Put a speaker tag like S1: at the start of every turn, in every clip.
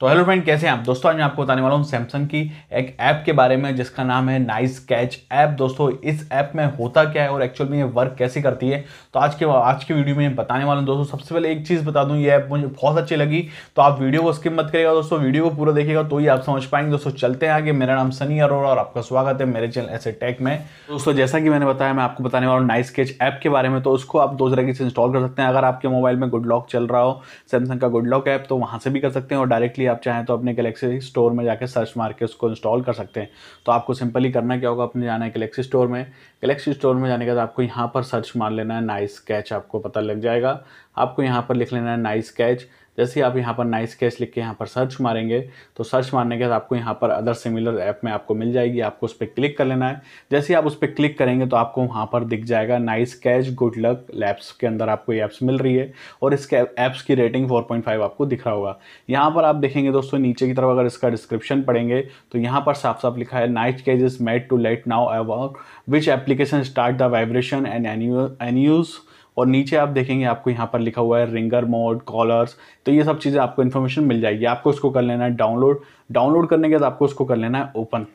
S1: तो hello friend, कैसे हैं आप? दोस्तों, आज मैं आपको बताने वाला हूँ सैमसंग की एक ऐप के बारे में, जिसका नाम है नाइस कैच ऐप दोस्तों, इस ऐप में होता क्या है और एक्चुअल में ये वर्क कैसे करती है? तो आज के आज के वीडियो में बताने वाला हूँ। दोस्तों, सबसे पहले एक चीज़ बता दूँ, ये ऐप मुझे बहुत अच्छी लगी तो आप वीडियो को स्किप मत करेगा दोस्तों वीडियो को पूरा देखेगा तो ही आप समझ पाएँगे। दोस्तों, चलते हैं आगे। मेरा नाम सनी अरोड़ा और आपका स्वागत है मेरे चैनल ऐसे टेक में। दोस्तों, जैसा कि मैंने बताया, मैं आपको बताने वाला हूँ नाइस कैच ऐप के बारे में तो उसको आप दो तरीके से इंस्टॉल कर सकते हैं। अगर आपके मोबाइल में गुड लॉक चल रहा हो सैमसंग का गुड लॉक ऐप तो वहाँ से भी कर सकते हैं और डायरेक्टली आप चाहें तो अपने गलेक्सी स्टोर में जाकर सर्च मार के उसको इंस्टॉल कर सकते हैं। तो आपको सिंपली करना क्या होगा अपने जाना है गलेक्सी स्टोर में। गलेक्सी स्टोर में जाने के बाद आपको यहाँ पर सर्च मार लेना है नाइस कैच आपको पता लग जाएगा। आपको यहाँ पर लिख लेना है नाइस कैच जैसे आप यहाँ पर नाइस कैश लिख के यहाँ पर सर्च मारेंगे तो सर्च मारने के बाद आपको यहाँ पर अदर सिमिलर ऐप में आपको मिल जाएगी, आपको उस पर क्लिक कर लेना है। जैसे आप उस पर क्लिक करेंगे तो आपको वहाँ पर दिख जाएगा nice catch good lock labs के अंदर आपको ये ऐप्स मिल रही है, और इसके ऐप्स की रेटिंग फोर आपको दिख रहा होगा। यहाँ पर आप देखेंगे दोस्तों, नीचे की तरफ़ अगर इसका डिस्क्रिप्शन पढ़ेंगे तो यहाँ पर साफ़ साफ़ लिखा है nice catch is made to let now about which application start the vibration and एन्यूज और नीचे आप देखेंगे आपको यहाँ पर लिखा हुआ है रिंगर मोड कॉलर्स तो ये सब चीज़ें आपको इन्फॉर्मेशन मिल जाएगी। आपको उसको कर लेना है डाउनलोड डाउनलोड करने के बाद आपको उसको कर लेना है ओपन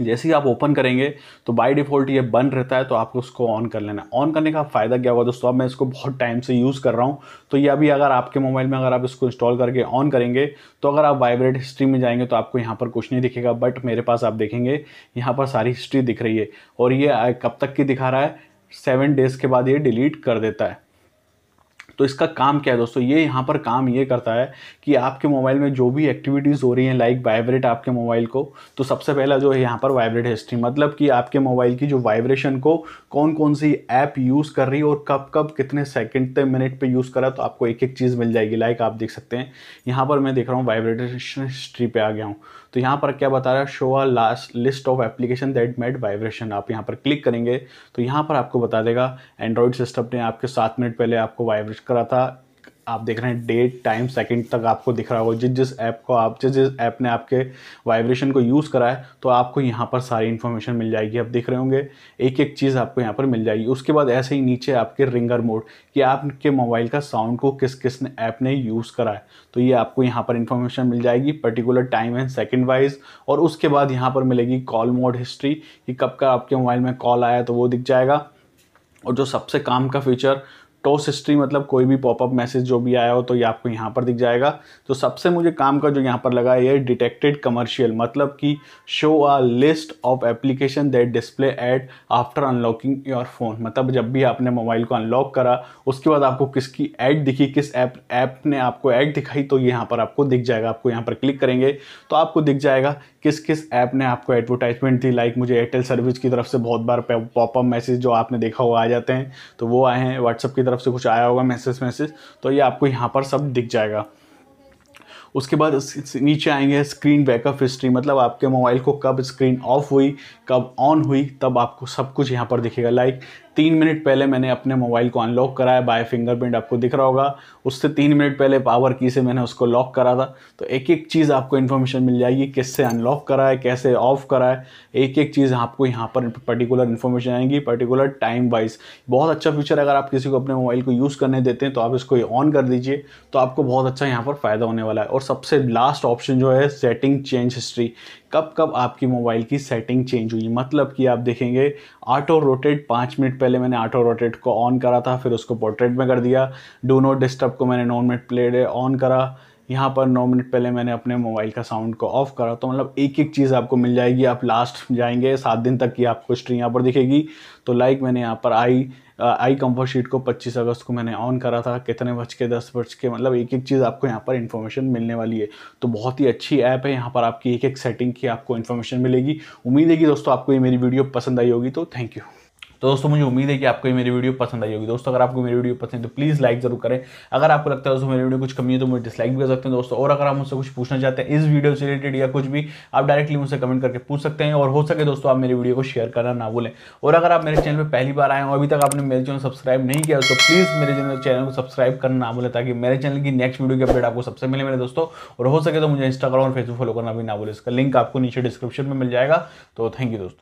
S1: जैसे ही आप ओपन करेंगे तो बाय डिफ़ॉल्ट ये बंद रहता है तो आपको उसको ऑन कर लेना ऑन करने का फ़ायदा क्या होगा दोस्तों? अब मैं इसको बहुत टाइम से यूज़ कर रहा हूँ। तो ये अभी अगर आपके मोबाइल में अगर आप इसको इंस्टॉल करके ऑन करेंगे तो अगर आप वाइब्रेट हिस्ट्री में जाएँगे तो आपको यहाँ पर कुछ नहीं दिखेगा। बट मेरे पास आप देखेंगे, यहाँ पर सारी हिस्ट्री दिख रही है। और ये कब तक की दिखा रहा है? सेवन डेज़ के बाद ये डिलीट कर देता है। तो इसका काम क्या है दोस्तों? ये यहाँ पर काम ये करता है कि आपके मोबाइल में जो भी एक्टिविटीज़ हो रही हैं लाइक वाइब्रेट आपके मोबाइल को तो सबसे पहला जो है यहाँ पर वाइब्रेट हिस्ट्री मतलब कि आपके मोबाइल की जो वाइब्रेशन को कौन कौन सी ऐप यूज़ कर रही है और कब कब, कितने सेकेंड मिनट पर यूज़ करा तो आपको एक एक चीज़ मिल जाएगी। लाइक आप देख सकते हैं, यहाँ पर मैं देख रहा हूँ वाइब्रेट हिस्ट्री पर आ गया हूँ। तो यहाँ पर क्या बता रहा है? Show a last list of application that made vibration आप यहाँ पर क्लिक करेंगे तो यहाँ पर आपको बता देगा एंड्रॉयड सिस्टम ने आपके सात मिनट पहले आपको वाइब्रेट करा था। आप देख रहे हैं डेट टाइम सेकंड तक आपको दिख रहा होगा। जिस जिस ऐप को आप, जिस जिस ऐप ने आपके वाइब्रेशन को यूज़ करा है तो आपको यहाँ पर सारी इन्फॉर्मेशन मिल जाएगी। आप देख रहे होंगे एक एक चीज़ आपको यहाँ पर मिल जाएगी। उसके बाद ऐसे ही नीचे आपके रिंगर मोड कि आपके मोबाइल का साउंड को किस किस ऐप ने यूज़ करा है। तो ये आपको यहाँ पर इन्फॉर्मेशन मिल जाएगी particular time and second wise और उसके बाद यहाँ पर मिलेगी कॉल मोड हिस्ट्री कि कब का आपके मोबाइल में कॉल आया तो वो दिख जाएगा। और जो सबसे काम का फीचर टॉस हिस्ट्री मतलब कोई भी पॉपअप मैसेज जो भी आया हो तो ये आपको यहाँ पर दिख जाएगा। तो सबसे मुझे काम का जो यहाँ पर लगा ये डिटेक्टेड कमर्शियल मतलब कि show a list of application that display ad after unlocking your phone मतलब जब भी आपने मोबाइल को अनलॉक करा, उसके बाद आपको किसकी ऐड दिखी, किस ऐप ऐप ने आपको ऐड दिखाई तो ये यहाँ पर आपको दिख जाएगा। आपको यहाँ पर क्लिक करेंगे तो आपको दिख जाएगा किस किस ऐप ने आपको एडवर्टाइजमेंट दी। लाइक मुझे एयरटेल सर्विस की तरफ़ से बहुत बार पॉपअप मैसेज जो आपने देखा हुआ आ जाते हैं तो वो आए हैं। व्हाट्सअप की तरफ़ तरफ़ से कुछ आया होगा मैसेज मैसेज तो ये आपको यहाँ पर सब दिख जाएगा। उसके बाद नीचे आएँगे स्क्रीन बैकअप हिस्ट्री मतलब आपके मोबाइल को कब स्क्रीन ऑफ़ हुई, कब ऑन हुई, तब आपको सब कुछ यहाँ पर दिखेगा। लाइक तीन मिनट पहले मैंने अपने मोबाइल को अनलॉक कराया बाय फिंगरप्रिंट आपको दिख रहा होगा। उससे तीन मिनट पहले पावर की से मैंने उसको लॉक करा था। तो एक एक चीज़ आपको इन्फॉर्मेशन मिल जाएगी, किससे अनलॉक करा है कैसे ऑफ़ करा है एक एक चीज़ आपको यहाँ पर पर्टिकुलर इन्फॉर्मेशन आएगी पर्टिकुलर टाइम वाइज बहुत अच्छा फीचर अगर आप किसी को अपने मोबाइल को यूज़ करने देते हैं तो आप इसको ऑन कर दीजिए तो आपको बहुत अच्छा यहाँ पर फ़ायदा होने वाला है। और सबसे लास्ट ऑप्शन जो है सेटिंग चेंज हिस्ट्री कब कब आपकी मोबाइल की सेटिंग चेंज हुई? मतलब कि आप देखेंगे ऑटो रोटेट पाँच मिनट पहले मैंने ऑटो रोटेट को ऑन करा था, फिर उसको पोर्ट्रेट में कर दिया। डो नोट डिस्टर्ब को मैंने नॉन मिनट प्लेड ऑन करा। यहाँ पर नौ मिनट पहले मैंने अपने मोबाइल का साउंड को ऑफ़ करा तो मतलब एक एक चीज़ आपको मिल जाएगी, आप लास्ट जाएँगे, सात दिन तक की आपको हिस्ट्री यहाँ पर दिखेगी। तो लाइक मैंने यहाँ पर आई आई कंफर्ट शीट को 25 अगस्त को मैंने ऑन करा था, कितने बज के, दस बज के मतलब एक एक चीज़ आपको यहाँ पर इन्फॉर्मेशन मिलने वाली है। तो बहुत ही अच्छी ऐप है, यहाँ पर आपकी एक एक सेटिंग की आपको इन्फॉर्मेशन मिलेगी। उम्मीद है कि दोस्तों आपको ये मेरी वीडियो पसंद आई होगी तो थैंक यू तो दोस्तों, मुझे उम्मीद है कि आपको मेरी वीडियो पसंद आई होगी। दोस्तों, अगर आपको मेरी वीडियो पसंद है तो प्लीज़ लाइक ज़रूर करें। अगर आपको लगता है दोस्तों, मेरी वीडियो कुछ कमी है तो मुझे डिसलाइक भी कर सकते हैं दोस्तों। और अगर आप मुझसे कुछ पूछना चाहते हैं, इस वीडियो से रिलेटेड या कुछ भी, आप डायरेक्टली मुझसे कमेंट करके पूछ सकते हैं और हो सके दोस्तों, आप मेरी वीडियो को शेयर करना ना भूलें। और अगर आप मेरे चैनल पर पहली बार आए हो अभी तक आपने मेरे चैनल सब्सक्राइब नहीं किया तो प्लीज़ मेरे चैनल को सब्सक्राइब करना ना भूलें, ताकि मेरे चैनल की नेक्स्ट वीडियो की अपडेट आपको सबसे मिले मेरे दोस्तों। और हो सके तो मुझे इंस्टाग्राम और फेसबुक फॉलो करना भी ना भूलें। इसका लिंक आपको नीचे डिस्क्रिप्शन में मिल जाएगा। तो थैंक यू दोस्तों।